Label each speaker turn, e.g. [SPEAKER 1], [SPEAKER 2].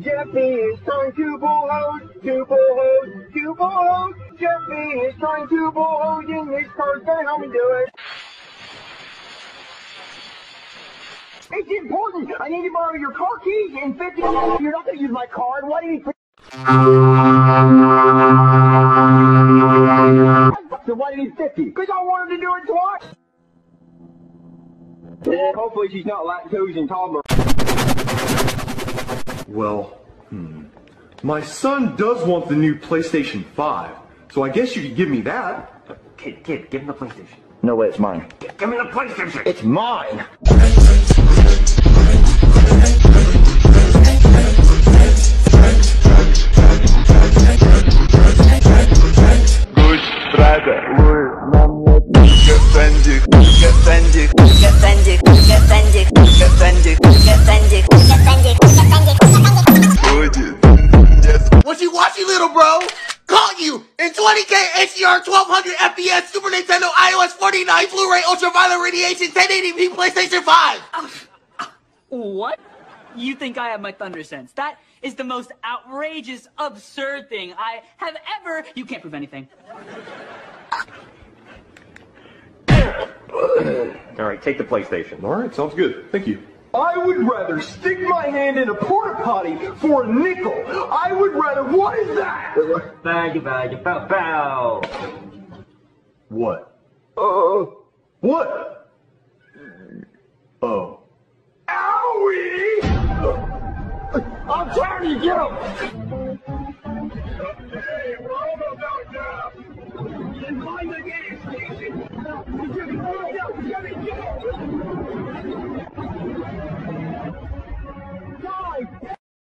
[SPEAKER 1] Jeffy is trying to pull bullhose, to bullhose, to bullhose. Jeffy is trying to bullhose in his car. Gonna help me do it. It's important. I need to borrow your car keys in 50 minutes. You're not going to use my card. Why do you. So why do you need 50? Because I wanted to do it twice. Hopefully she's not lactose intolerant.
[SPEAKER 2] Well, hmm. My son does want the new PlayStation 5, so I guess you could give me that.
[SPEAKER 3] Kid, kid, give him the PlayStation.
[SPEAKER 1] No way, it's mine.
[SPEAKER 3] Give me the PlayStation.
[SPEAKER 1] It's mine.
[SPEAKER 4] Good brother, Efendi, Efendi,
[SPEAKER 5] Efendi, efendi,
[SPEAKER 4] Efendi,
[SPEAKER 5] efendi,
[SPEAKER 6] Caught you in 20K HDR 1200 FPS Super Nintendo iOS 49 Blu-ray Ultraviolet Radiation 1080p PlayStation 5!
[SPEAKER 7] What? You think I have my thunder sense? That is the most outrageous, absurd thing I have ever. You can't prove anything.
[SPEAKER 3] All right, take the PlayStation.
[SPEAKER 2] All right, sounds good. Thank you.
[SPEAKER 1] I would rather stick my hand in a porta potty for a nickel. I would rather. What is that?
[SPEAKER 3] Bag, bag, bow, bow.
[SPEAKER 2] What?
[SPEAKER 1] Uh.
[SPEAKER 2] What? Oh.
[SPEAKER 1] Owie! I'm tired of you. Get him.